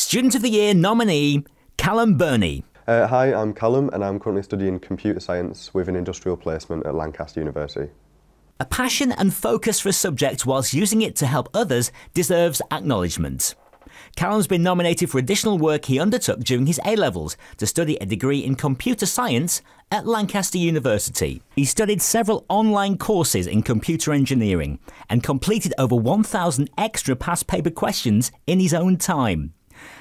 Student of the Year nominee, Callum Birnie. Uh, hi, I'm Callum and I'm currently studying computer science with an industrial placement at Lancaster University. A passion and focus for a subject whilst using it to help others deserves acknowledgement. Callum's been nominated for additional work he undertook during his A levels to study a degree in computer science at Lancaster University. He studied several online courses in computer engineering and completed over 1,000 extra past paper questions in his own time.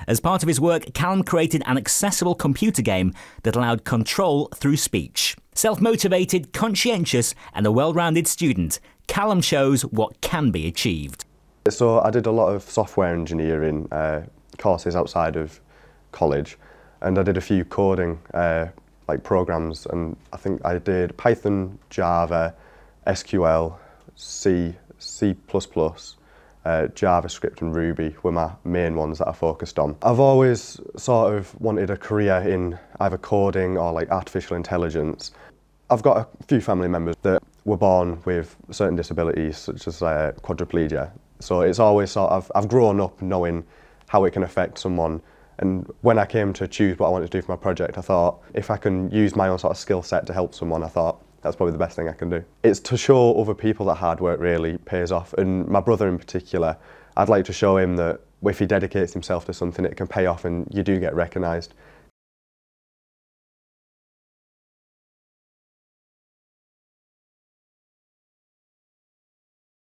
As part of his work, Callum created an accessible computer game that allowed control through speech. Self motivated, conscientious, and a well rounded student, Callum shows what can be achieved. So, I did a lot of software engineering uh, courses outside of college, and I did a few coding uh, like programs, and I think I did Python, Java, SQL, C, C++, uh, JavaScript and Ruby were my main ones that I focused on. I've always sort of wanted a career in either coding or like artificial intelligence. I've got a few family members that were born with certain disabilities such as uh, quadriplegia. So it's always sort of, I've grown up knowing how it can affect someone and when I came to choose what I wanted to do for my project, I thought if I can use my own sort of skill set to help someone, I thought that's probably the best thing I can do. It's to show other people that hard work really pays off, and my brother in particular, I'd like to show him that if he dedicates himself to something, it can pay off and you do get recognised.